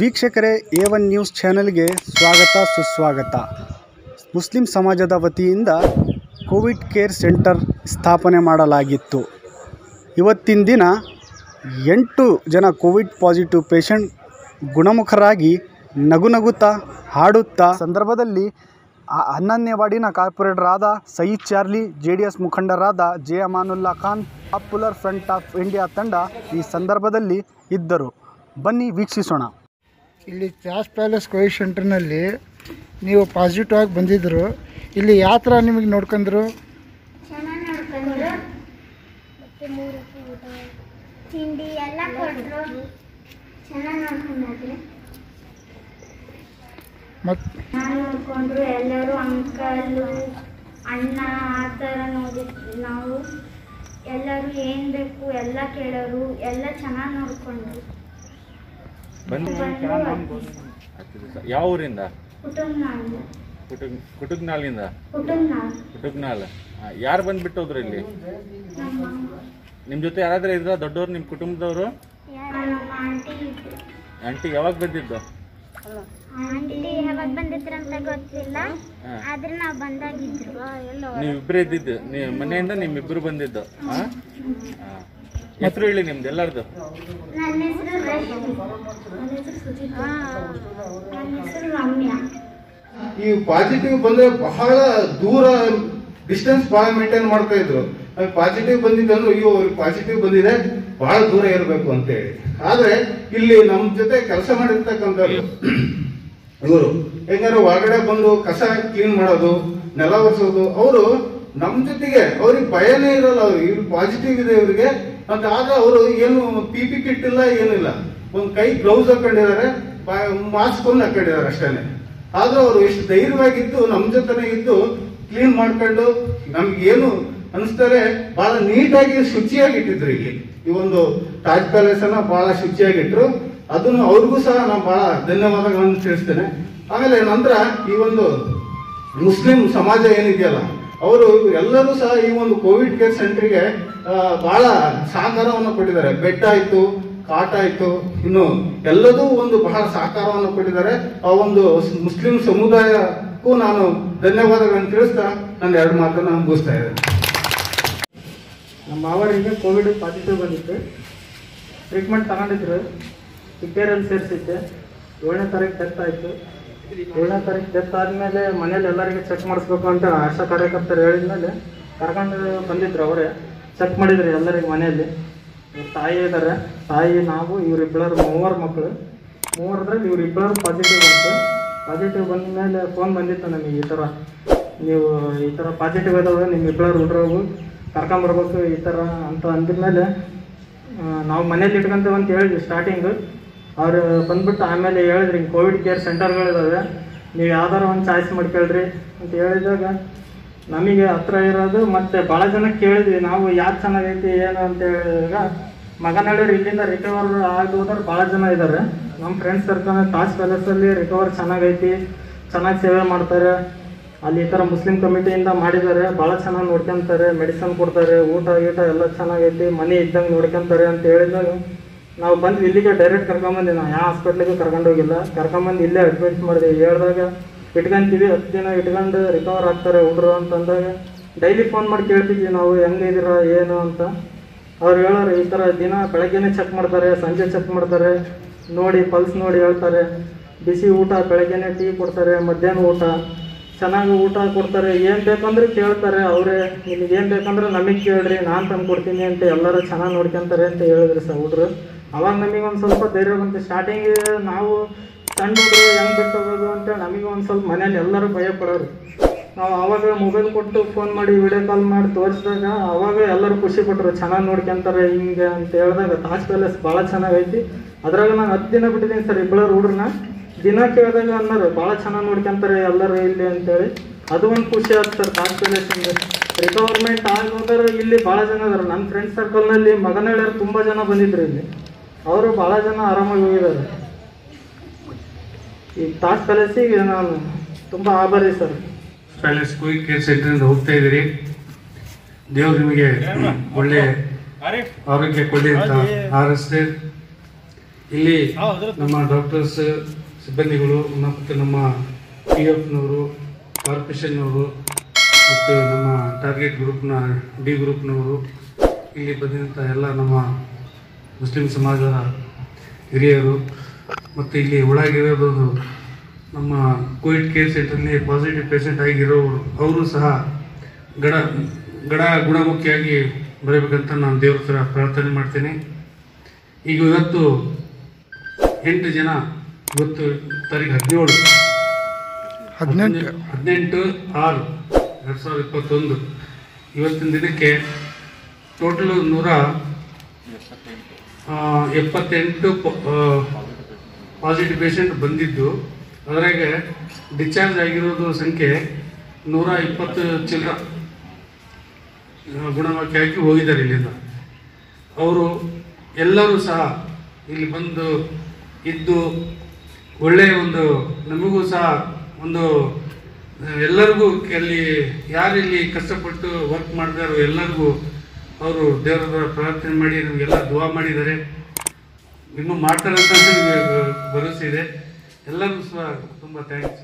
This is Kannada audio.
ವೀಕ್ಷಕರೇ, ಎ ಒನ್ ನ್ಯೂಸ್ ಚಾನೆಲ್ಗೆ ಸ್ವಾಗತ, ಸುಸ್ವಾಗತ. ಮುಸ್ಲಿಂ ಸಮಾಜದ ವತಿಯಿಂದ ಕೋವಿಡ್ ಕೇರ್ ಸೆಂಟರ್ ಸ್ಥಾಪನೆ ಮಾಡಲಾಗಿತ್ತು. ಇವತ್ತಿನ ದಿನ ಎಂಟು ಜನ ಕೋವಿಡ್ ಪಾಸಿಟಿವ್ ಪೇಷಂಟ್ ಗುಣಮುಖರಾಗಿ ನಗು ನಗುತ್ತಾ ಹಾಡುತ್ತಾ ಸಂದರ್ಭದಲ್ಲಿ ಹನ್ನೊಂದನೇ ವಾರ್ಡಿನ ಕಾರ್ಪೊರೇಟರ್ ಆದ Sayeed Charlie J D S ಮುಖಂಡರಾದ J Amanulla Khan, popular front of India ತಂಡ ಈ ಸಂದರ್ಭದಲ್ಲಿ ಇದ್ದರು. ಬನ್ನಿ ವೀಕ್ಷಿಸೋಣ. ಇಲ್ಲಿ ಚಾಸ್ ಪ್ಯಾಲೇಸ್ ಕೋವಿಡ್ ಸೆಂಟರ್ನಲ್ಲಿ ನೀವು ಪಾಸಿಟಿವ್ ಆಗಿ ಬಂದಿದ್ದರು. ಇಲ್ಲಿ ಯಾವ ಥರ ನಿಮಗೆ ನೋಡ್ಕೊಂಡ್ರು? ತಿಂಡಿ ಎಲ್ಲ ಕೊಟ್ಟರು ಚೆನ್ನಾಗಿ ನೋಡ್ಕೊಂಡ್ರಿ ಮತ್ತು ನಾನು ನೋಡ್ಕೊಂಡ್ರು. ಎಲ್ಲರೂ ಅಂಕಲು ಅಣ್ಣ ಆ ಥರ ನೋಡಿದ್ವಿ ನಾವು ಎಲ್ಲರೂ ಏನು ಬೇಕು ಎಲ್ಲ ಕೇಳೋರು. ಎಲ್ಲ ಚೆನ್ನಾಗಿ ನೋಡ್ಕೊಂಡ್ರು. ಬಂದು ಬಂದು ಯಾವ ಊರಿಂದ? ಕುಟುಕ್ನಾಲಿಂದ ಕುಟುಂಬ ಕುಟುಕ್ನಾಲ್ ಯಾರು ಬಂದ್ಬಿಟ್ಟು ಹೋದ್ರು ಇಲ್ಲಿ? ನಮ್ಮ ಜೊತೆ ಯಾರಾದ್ರೂ ಇದ್ರ? ದೊಡ್ಡವ್ರು ನಿಮ್ಮ ಕುಟುಂಬದವರು? ನಮ್ಮ ಆಂಟಿ ಆಂಟಿ ಯಾವಾಗ ಬಂದಿದ್ದು? ಆಂಟಿ ಯಾವಾಗ ಬಂದಿದ್ರಂತ ಗೊತ್ತಿಲ್ಲ. ಆದ್ರೆ ನಾವು ಬಂದಾಗಿದ್ರು. ನೀವಿಬ್ರು ಇದ್ದಿದ್ದು. ನೀವು ಮನೆಯಿಂದ ನಿಮ್ಮಿಬ್ರು ಬಂದಿದ್ದು. ಹಾ. ಹೆಸರು ಹೇಳಿ ನಿಮ್ದು ಎಲ್ಲರದು ನನ್ನ ಹೆಸರು ರಶ್ಮಿ. ನನ್ನ ಹೆಸರು ಸುಜಿತಾ. ನನ್ನ ಹೆಸರು ರಮ್ಯಾ. ಈ ಪಾಸಿಟಿವ್ ಬಂದ್ರೆ ಬಹಳ ದೂರ ಡಿಸ್ಟೆನ್ಸ್ ಬಹಳ ಮೇಂಟೈನ್ ಮಾಡ್ತಾ ಇದ್ರು. ಪಾಸಿಟಿವ್ ಬಂದಿದ್ದು ಅಂದ್ರೆ ಅಯ್ಯೋ ಪಾಸಿಟಿವ್ ಬಂದಿದೆ ಬಹಳ ದೂರ ಇರಬೇಕು ಅಂತ ಹೇಳಿ ಆದ್ರೆ ಇಲ್ಲಿ ನಮ್ ಜೊತೆ ಕೆಲಸ ಮಾಡಿರ್ತಕ್ಕಂಥ ಇವರು ಹೆಂಗಾರು ಒಳಗಡೆ ಬಂದು ಕಸ ಕ್ಲೀನ್ ಮಾಡೋದು ನೆಲ ಒರೆಸೋದು ಅವರು ನಮ್ ಜೊತೆಗೆ ಅವ್ರಿಗೆ ಭಯನೇ ಇರಲ್ಲ ಅವ್ರಿಗೆ ಇವ್ರು ಪಾಸಿಟಿವ್ ಇದೆ ಇವ್ರಿಗೆ ಅಂತ ಆದ್ರೆ ಅವರು ಏನು ಪಿ ಪಿ ಕಿಟ್ ಇಲ್ಲ ಏನಿಲ್ಲ. ಒಂದ್ ಕೈ ಗ್ಲೌಸ್ ಹಾಕೊಂಡಿದ್ದಾರೆ ಮಾಸ್ಕ್ ಒಂದು ಹಾಕೊಂಡಿದ್ದಾರೆ ಅಷ್ಟೇನೆ. ಆದ್ರೂ ಅವರು ಎಷ್ಟು ಧೈರ್ಯವಾಗಿದ್ದು, ನಮ್ ಜೊತೆನೆ ಇದ್ದು ಕ್ಲೀನ್ ಮಾಡ್ಕೊಂಡು, ನಮ್ಗೇನು ಅನಿಸ್ತಾರೆ ಬಹಳ ನೀಟಾಗಿ ಶುಚಿಯಾಗಿ ಇಟ್ಟಿದ್ರು ಇಲ್ಲಿ. ಈ ಒಂದು ತಾಜ್ ಪ್ಯಾಲೇಸ್ ಅನ್ನ ಬಹಳ ಶುಚಿಯಾಗಿಟ್ರು. ಅದನ್ನು ಅವ್ರಿಗೂ ಸಹ ನಾನು ಬಹಳ ಧನ್ಯವಾದಗಳನ್ನು ತಿಳಿಸ್ತೇನೆ. ಆಮೇಲೆ ನಂತರ ಈ ಒಂದು ಮುಸ್ಲಿಂ ಸಮಾಜ ಏನಿದೆಯಲ್ಲ ಅವರು ಎಲ್ಲರೂ ಸಹ ಈ ಒಂದು ಕೋವಿಡ್ ಕೇರ್ ಸೆಂಟರ್ಗೆ ಬಹಳ ಸಹಕಾರವನ್ನು ಕೊಟ್ಟಿದ್ದಾರೆ. ಬೆಡ್ ಆಯ್ತು ಕಾಟ ಆಯ್ತು ಇನ್ನು ಎಲ್ಲದೂ ಒಂದು ಬಹಳ ಸಹಕಾರವನ್ನು ಕೊಟ್ಟಿದ್ದಾರೆ. ಆ ಒಂದು ಮುಸ್ಲಿಂ ಸಮುದಾಯಕ್ಕೂ ನಾನು ಧನ್ಯವಾದಗಳನ್ನು ತಿಳಿಸ್ತಾ ನನ್ನ ಎರಡು ಮಾತನ್ನು ಮುಗಿಸ್ತಾ ಇದ್ದೇನೆ. ನಮ್ಮ ಮಾವರಿಗೆ ಕೋವಿಡ್ ಪಾಸಿಟಿವ್ ಬಂದಿತ್ತು. ಟ್ರೀಟ್ಮೆಂಟ್ ತಗೊಂಡಿದ್ರು. ಕೇರಲ್ಲಿ ಸೇರಿಸಿದ್ದೆ. ಏಳನೇ ತಾರೀಕು ಡೆತ್ ಆಯಿತು ಏಳನೇ ತಾರೀಕು ಡೆತ್ ಆದಮೇಲೆ ಮನೇಲಿ ಎಲ್ಲರಿಗೆ ಚೆಕ್ ಮಾಡಿಸ್ಬೇಕು ಅಂತ ಆಶಾ ಕಾರ್ಯಕರ್ತರು ಹೇಳಿದ್ಮೇಲೆ ಕರ್ಕೊಂಡು ಬಂದಿದ್ರು ಅವರೇ. ಚೆಕ್ ಮಾಡಿದ್ರು ಎಲ್ಲರಿಗೆ ಮನೆಯಲ್ಲಿ. ತಾಯಿ ಇದ್ದಾರೆ ತಾಯಿ, ನಾವು ಇವರಿಬ್ಬರು ಮೂವರು ಮಕ್ಕಳು ಮೂವರದ್ರಲ್ಲಿ ಇವರಿಬ್ಬರು ಪಾಸಿಟಿವ್ ಬಂತು. ಪಾಸಿಟಿವ್ ಬಂದ ಮೇಲೆ ಫೋನ್ ಬಂದಿತ್ತು ನಮಗೆ ಈ ಥರ ನೀವು ಈ ಥರ ಪಾಸಿಟಿವ್ ಇದಾವೆ ನಿಮ್ಮ ಇಬ್ಬರು ಹುಡ್ರೋಗು ಕರ್ಕೊಂಬರ್ಬೇಕು ಈ ಥರ ಅಂತ ಅಂದಿದ್ಮೇಲೆ ನಾವು ಮನೇಲಿ ಇಟ್ಕೊಂತೇವೆ ಅಂತ ಹೇಳಿದ್ವಿ ಸ್ಟಾರ್ಟಿಂಗು ಅವ್ರು ಬಂದ್ಬಿಟ್ಟು ಆಮೇಲೆ ಹೇಳಿದ್ರಿ, ಹಿಂಗೆ ಕೋವಿಡ್ ಕೇರ್ ಸೆಂಟರ್ಗಳಿದಾವೆ ನೀವು ಯಾವ್ದಾರು ಒಂದು ಚಾಯ್ಸ್ ಮಾಡ್ಕೊಳ್ರಿ ಅಂತ ಹೇಳಿದಾಗ, ನಮಗೆ ಹತ್ರ ಇರೋದು ಮತ್ತು ಭಾಳ ಜನ ಕೇಳಿದ್ವಿ, ನಾವು ಯಾಕೆ ಚೆನ್ನಾಗೈತಿ, ಏನು ಅಂತ ಹೇಳಿದಾಗ ಮಗನಹಳ್ಳಿ ಇಲ್ಲಿಂದ ರಿಕವರ್ ಆಗಿ ಹೋದವ್ರು ಭಾಳ ಜನ ಇದ್ದಾರೆ ನಮ್ಮ ಫ್ರೆಂಡ್ಸ್ ಸರ್ಕಲ್ ತಾಜ್ ಪ್ಯಾಲೇಸಲ್ಲಿ ರಿಕವರ್ ಚೆನ್ನಾಗೈತಿ, ಚೆನ್ನಾಗಿ ಸೇವೆ ಮಾಡ್ತಾರೆ. ಅಲ್ಲಿ ಈ ಥರ ಮುಸ್ಲಿಂ ಕಮಿಟಿಯಿಂದ ಮಾಡಿದ್ದಾರೆ ಭಾಳ ಚೆನ್ನಾಗಿ ನೋಡ್ಕೊಂತಾರೆ ಮೆಡಿಸನ್ ಕೊಡ್ತಾರೆ, ಊಟ ಗೀಟ ಎಲ್ಲ ಚೆನ್ನಾಗೈತಿ, ಮನೆ ಇದ್ದಂಗೆ ನೋಡ್ಕೊಂತಾರೆ ಅಂತ ಹೇಳಿದಾಗ ನಾವು ಬಂದು ಇಲ್ಲಿಗೆ ಡೈರೆಕ್ಟ್ ಕರ್ಕೊಂಬಂದಿ ನಾವು ಯಾವ ಹಾಸ್ಪಿಟ್ಲಿಗೆ ಕರ್ಕೊಂಡೋಗಿಲ್ಲ ಕರ್ಕೊಂಬಂದು ಇಲ್ಲೇ ಅಡ್ಮಿಟ್ ಮಾಡಿದೆ ಹೇಳಿದಾಗ, ಇಟ್ಕೊಂತೀವಿ, ಹತ್ತು ದಿನ ಇಟ್ಕೊಂಡು ರಿಕವರ್ ಆಗ್ತಾರೆ ಹುಡ್ರು ಅಂತಂದಾಗ ಡೈಲಿ ಫೋನ್ ಮಾಡಿ ಕೇಳ್ತಿದ್ವಿ ನಾವು ಹೆಂಗಿದ್ದೀರಾ ಏನು ಅಂತ. ಅವ್ರು ಹೇಳೋರು, ಈ ಥರ ದಿನ ಬೆಳಗ್ಗೆನೇ ಚೆಕ್ ಮಾಡ್ತಾರೆ, ಸಂಜೆ ಚೆಕ್ ಮಾಡ್ತಾರೆ, ನೋಡಿ ಪಲ್ಸ್ ನೋಡಿ ಹೇಳ್ತಾರೆ. ಬಿಸಿ ಊಟ, ಬೆಳಗ್ಗೆನೆ ಟೀ ಕೊಡ್ತಾರೆ, ಮಧ್ಯಾಹ್ನ ಊಟ. ಚೆನ್ನಾಗಿ ಊಟ ಕೊಡ್ತಾರೆ. ಏನು ಬೇಕಂದ್ರೆ ಕೇಳ್ತಾರೆ ಅವರೇ. ನಿಮಗೇನು ಬೇಕಂದ್ರೆ ನಮಗೆ ಕೇಳ್ರಿ, ನಾನು ತಂದು ಕೊಡ್ತೀನಿ ಅಂತ ಎಲ್ಲರೂ ಚೆನ್ನಾಗಿ ನೋಡ್ಕೊಂತಾರೆ ಅಂತ ಹೇಳಿದ್ರು ಸರ್ ಹುಡ್ರು. ಅವಾಗ ನಮಗೆ ಒಂದು ಸ್ವಲ್ಪ ಧೈರ್ಯ ಬಂತು. ಸ್ಟಾರ್ಟಿಂಗ್ ನಾವು ಸಣ್ಣ ಹುಡುಗರು ಹೆಂಗೆ ಬಿಟ್ಟು ಅಂತ ನಮಗೆ ಒಂದು ಸ್ವಲ್ಪ ಮನೇಲಿ ಎಲ್ಲರೂ ಭಯ ಪಡೋರು. ನಾವು ಅವಾಗ ಮೊಬೈಲ್ ಕೊಟ್ಟು ಫೋನ್ ಮಾಡಿ ವಿಡಿಯೋ ಕಾಲ್ ಮಾಡಿ ತೋರಿಸಿದಾಗ ಅವಾಗ ಎಲ್ಲರೂ ಖುಷಿ ಪಟ್ಟರು ಚೆನ್ನಾಗಿ ನೋಡ್ಕೊಂತಾರೆ ಹಿಂಗೆ ಅಂತ ಹೇಳಿದಾಗ ತಾಜ್ ಪ್ಯಾಲೇಸ್ ಭಾಳ ಚೆನ್ನಾಗೈತಿ. ಅದ್ರಾಗ ನಾನು ಹತ್ತು ದಿನ ಬಿಟ್ಟಿದ್ದೀನಿ ಸರ್ ಇಬ್ಬಳರು ಹುಡ್ರನ್ನ ದಿನ ಕೇಳಿದಾಗ ಅನ್ನೋರು ಭಾಳ ಚೆನ್ನಾಗಿ ನೋಡ್ಕೊಂತಾರೆ ಎಲ್ಲರೂ ಇಲ್ಲಿ ಅಂತೇಳಿ. ಅದು ಒಂದು ಖುಷಿ ಆಯ್ತು ಸರ್ ತಾಜ್ ಪ್ಯಾಲೇಸಿಂದ ರಿಕವರ್ಮೆಂಟ್ ಆಗೋದ್ರೆ ಇಲ್ಲಿ ಭಾಳ ಜನ ಇದಾರೆ ನನ್ನ ಫ್ರೆಂಡ್ ಸರ್ಕಲ್ನಲ್ಲಿ ಮಗನಹಳ್ಳಿಯರು ತುಂಬ ಜನ ಬಂದಿದ್ರು ಇಲ್ಲಿ. ಅವರು ಭಾಳ ಜನ ಆರಾಮಾಗಿ ಹೋಗಿದ್ದಾರೆ. ಈ ತಾಜ್ ಪ್ಯಾಲೇಸಿಗೆ ನಾನು ತುಂಬ ಆಭಾರಿ sir. Palace quick care centre ಹೋಗ್ತಾ ಇದ್ದೀರಿ. ದೇವ್ರು ನಿಮಗೆ ಒಳ್ಳೆ ಆರೋಗ್ಯ ಕೊಡಿ ಅಂತ ಹಾರೈಸ್ತೆ ಇಲ್ಲಿ ನಮ್ಮ ಡಾಕ್ಟರ್ಸ್ ಸಿಬ್ಬಂದಿಗಳು, ಮತ್ತು ನಮ್ಮ ಪಿ ಎಫ್ನವರು ಕಾರ್ಪೊರೇಷನ್ನವರು ಮತ್ತು ನಮ್ಮ ಟಾರ್ಗೆಟ್ ಗ್ರೂಪ್ನ ಡಿ ಗ್ರೂಪ್ನವರು ಇಲ್ಲಿ ಬಂದಿರುವಂಥ ಎಲ್ಲ ನಮ್ಮ ಮುಸ್ಲಿಂ ಸಮಾಜದ ಹಿರಿಯರು ಮತ್ತು ಇಲ್ಲಿ ಒಳಗಿರೋದು ನಮ್ಮ ಕೋವಿಡ್ ಕೇರ್ ಸೆಂಟರ್ನಲ್ಲಿ ಪಾಸಿಟಿವ್ ಪೇಷಂಟ್ ಆಗಿರೋರು ಅವರು ಸಹ ಗಡ ಗಡ ಗುಣಮುಖಿಯಾಗಿ ಬರಬೇಕಂತ ನಾನು ದೇವ್ರ ಥರ ಪ್ರಾರ್ಥನೆ ಮಾಡ್ತೇನೆ. ಈಗ ಇವತ್ತು ಎಂಟು ಜನ ಇವತ್ತು ತಾರೀಕು ಹದಿನೇಳು. ಹದಿನೆಂಟು. ಹದಿನೆಂಟು ಆರು ಎರಡು ಸಾವಿರದ ಇಪ್ಪತ್ತೊಂದು. ಇವತ್ತಿನ ದಿನಕ್ಕೆ ಟೋಟಲ್ ನೂರ ಎಪ್ಪತ್ತೆಂಟು ಪಾಸಿಟಿವ್ ಪೇಷಂಟ್ ಬಂದಿದ್ದು. ಅದರಾಗೆ ಡಿಸ್ಚಾರ್ಜ್ ಆಗಿರೋದು ಸಂಖ್ಯೆ ನೂರ ಇಪ್ಪತ್ತು ಚಿಲ್ಲರ ಗುಣಮುಖಿಯಾಗಿ ಹೋಗಿದ್ದಾರೆ ಇಲ್ಲಿಂದ. ಅವರು ಎಲ್ಲರೂ ಸಹ ಇಲ್ಲಿ ಬಂದು ಇದ್ದು, ಒಳ್ಳೆಯ ಒಂದು, ನಮಗೂ ಸಹ ಒಂದು ಎಲ್ಲರಿಗೂ ಅಲ್ಲಿ ಯಾರು ಇಲ್ಲಿ ಕಷ್ಟಪಟ್ಟು ವರ್ಕ್ ಮಾಡಿದಾರೋ ಎಲ್ಲರಿಗೂ ಅವರು ದೇವರ ಪ್ರಾರ್ಥನೆ ಮಾಡಿ, ನಮಗೆಲ್ಲ ದುವಾ ಮಾಡಿದ್ದಾರೆ. ಇನ್ನೂ ಮಾಡ್ತಾರೆ ಅಂತ ಭರವಸೆ ಇದೆ. ಎಲ್ಲರಿಗೂ ಸಹ ತುಂಬ ಥ್ಯಾಂಕ್ಸ್